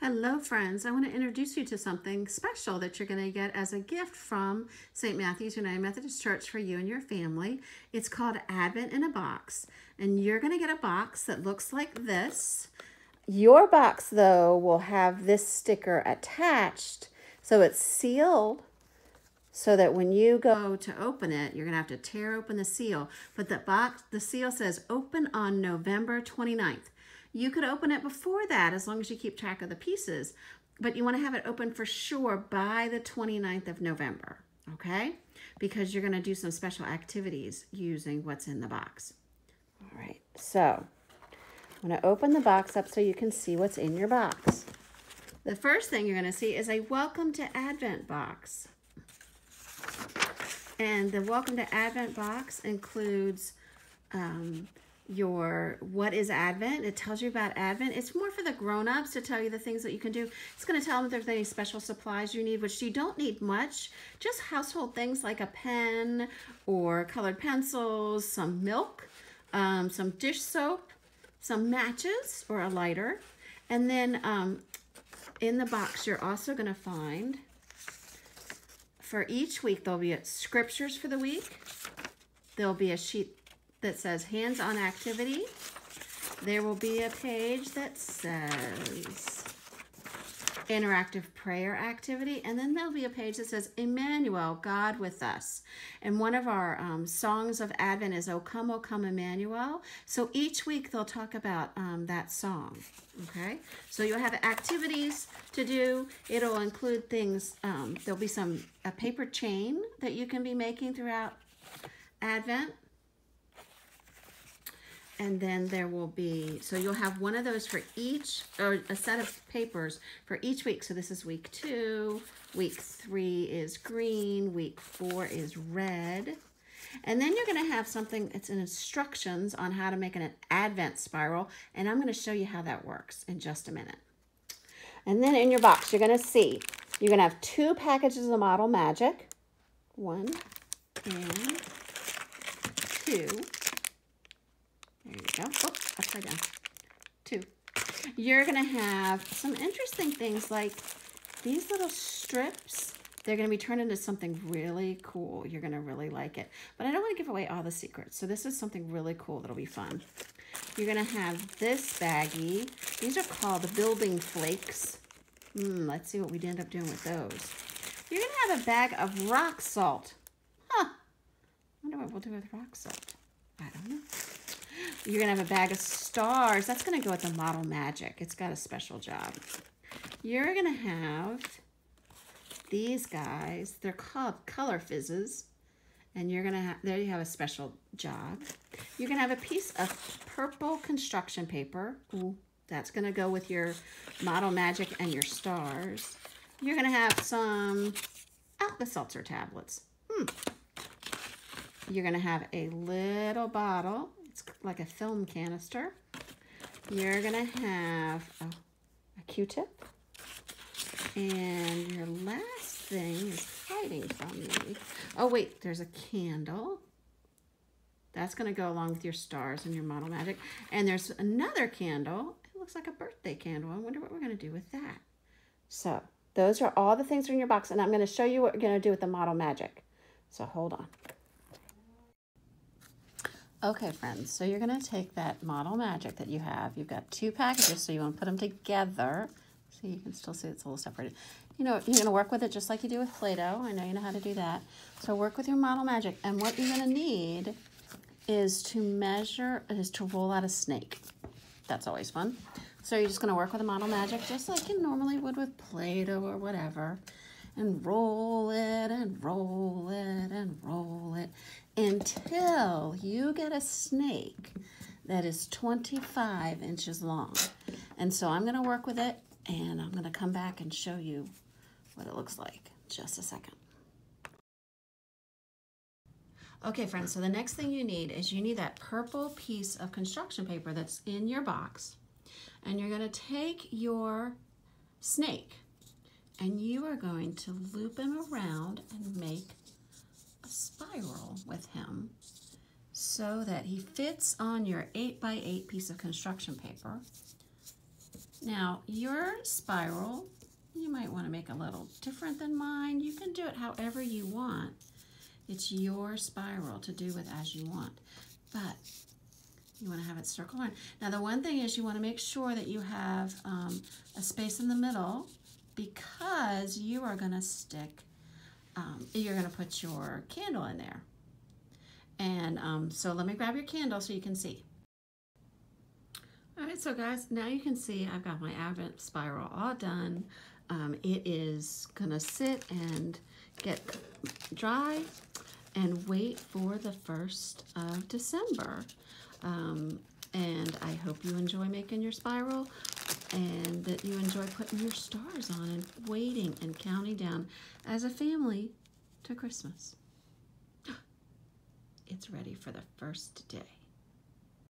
Hello friends, I want to introduce you to something special that you're going to get as a gift from St. Matthew's United Methodist Church for you and your family. It's called Advent in a Box and you're going to get a box that looks like this. Your box though will have this sticker attached so it's sealed so that when you go to open it, you're going to have to tear open the seal. But the box, the seal says open on November 29th. You could open it before that as long as you keep track of the pieces, but you want to have it open for sure by the 29th of November, okay? Because you're going to do some special activities using what's in the box. All right, so I'm going to open the box up so you can see what's in your box. The first thing you're going to see is a Welcome to Advent box. And the Welcome to Advent box includes um, your what is Advent. It tells you about Advent. It's more for the grown-ups to tell you the things that you can do. It's going to tell them if there's any special supplies you need, which you don't need much. Just household things like a pen or colored pencils, some milk, um, some dish soap, some matches or a lighter. And then um, in the box, you're also going to find for each week, there'll be scriptures for the week. There'll be a sheet that says hands-on activity. There will be a page that says interactive prayer activity. And then there'll be a page that says Emmanuel, God with us. And one of our um, songs of Advent is O Come, O Come, Emmanuel. So each week they'll talk about um, that song. Okay, so you'll have activities to do. It'll include things, um, there'll be some, a paper chain that you can be making throughout Advent and then there will be, so you'll have one of those for each, or a set of papers for each week. So this is week two, week three is green, week four is red. And then you're gonna have something, it's an instructions on how to make an advent spiral, and I'm gonna show you how that works in just a minute. And then in your box, you're gonna see, you're gonna have two packages of Model Magic, one and two. There you go. Oh, upside down. Two. You're going to have some interesting things like these little strips. They're going to be turned into something really cool. You're going to really like it. But I don't want to give away all the secrets. So this is something really cool that'll be fun. You're going to have this baggie. These are called building flakes. Hmm, let's see what we'd end up doing with those. You're to have a bag of rock salt. Huh. I wonder what we'll do with rock salt. I don't know. You're going to have a bag of stars. That's going to go with the Model Magic. It's got a special job. You're going to have these guys. They're called Color Fizzes. And you're going to have, there you have a special job. You're going to have a piece of purple construction paper. Ooh, that's going to go with your Model Magic and your stars. You're going to have some Alka-Seltzer tablets. Hmm. You're going to have a little bottle it's like a film canister. You're to have a, a Q-tip. And your last thing is hiding from me. Oh, wait, there's a candle. That's to go along with your stars and your Model Magic. And there's another candle. It looks like a birthday candle. I wonder what we're to do with that. So those are all the things in your box. And I'm to show you what we're to do with the Model Magic. So hold on. Okay, friends, so you're going to take that Model Magic that you have. You've got two packages, so you want to put them together. So you can still see it's a little separated. You know, you're going to work with it just like you do with Play-Doh. I know you know how to do that. So work with your Model Magic. And what you're going to need is to measure, is to roll out a snake. That's always fun. So you're just going to work with a Model Magic just like you normally would with Play-Doh or whatever and roll it and roll it and roll it until you get a snake that is 25 inches long. And so I'm gonna work with it and I'm gonna come back and show you what it looks like. Just a second. Okay, friends, so the next thing you need is you need that purple piece of construction paper that's in your box. And you're gonna take your snake and you are going to loop him around and make spiral with him so that he fits on your 8 by 8 piece of construction paper Now, your spiral, you might want to make a little different than mine. You can do it however you want. It's your spiral to do with as you want. But you want to have it circle on. Now, the one thing is you want to make sure that you have um, a space in the middle because you are going to stick, um, you're going to put your candle in there. And um, so let me grab your candle so you can see. All right, so guys, now you can see I've got my Advent spiral all done. Um, it is gonna sit and get dry and wait for the 1st of December. Um, and I hope you enjoy making your spiral and that you enjoy putting your stars on and waiting and counting down as a family to Christmas. It's ready for the first day.